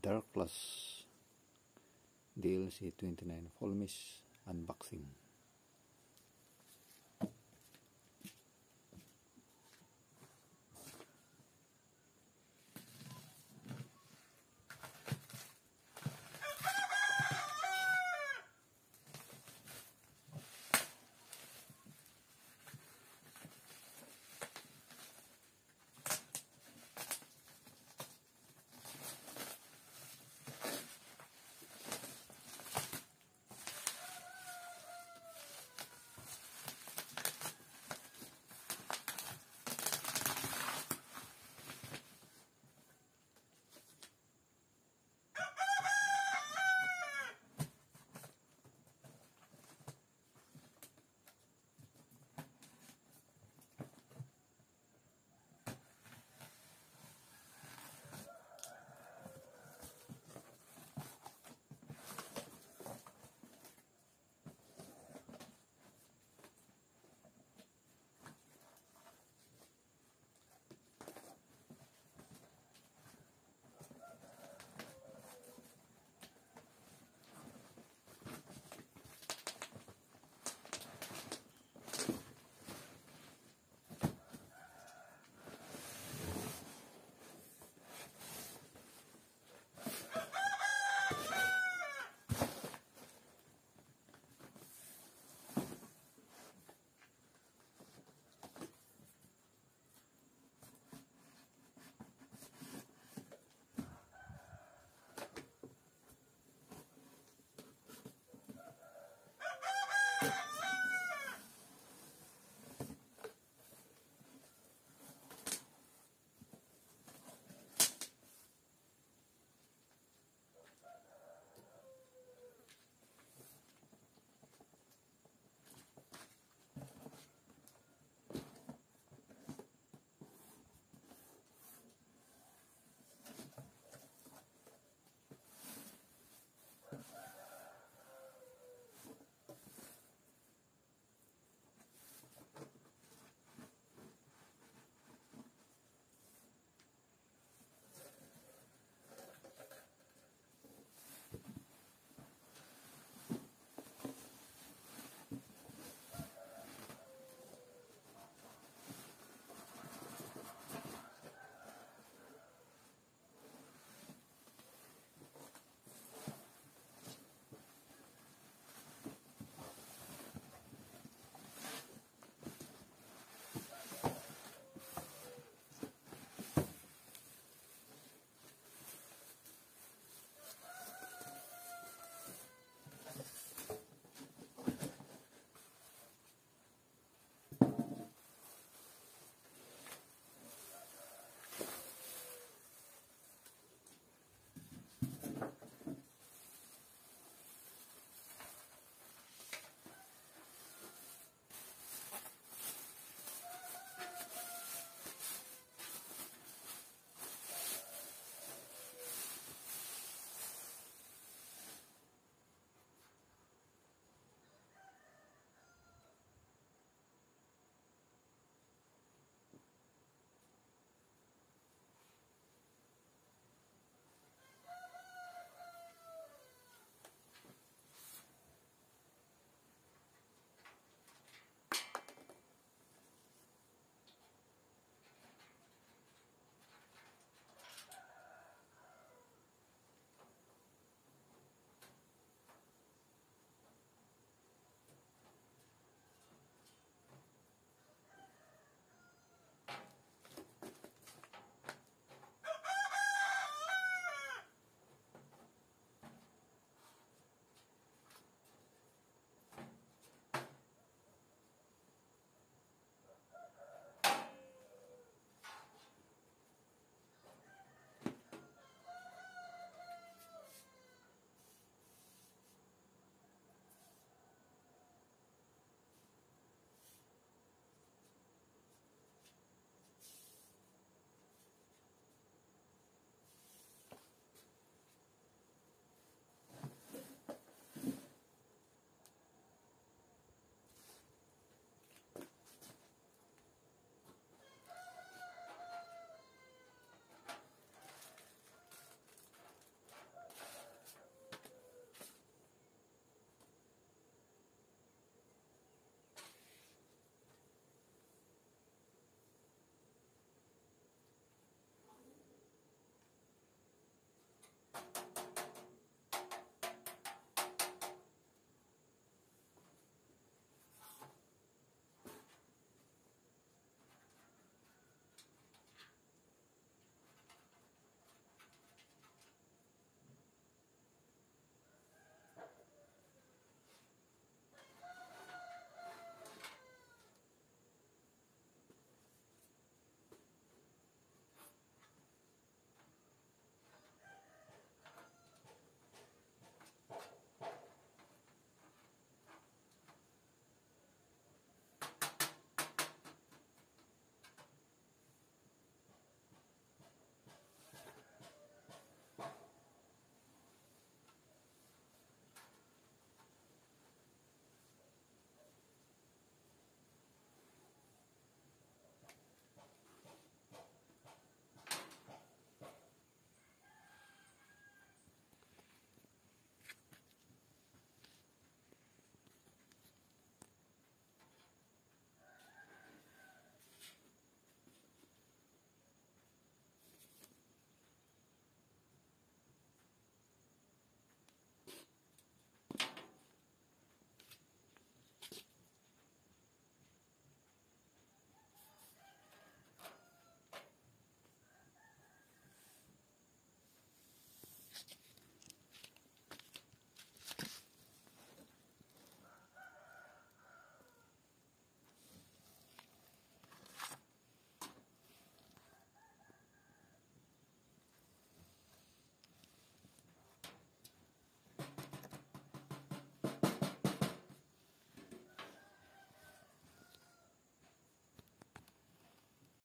Dark Plus DLC 29 Full Mesh unboxing.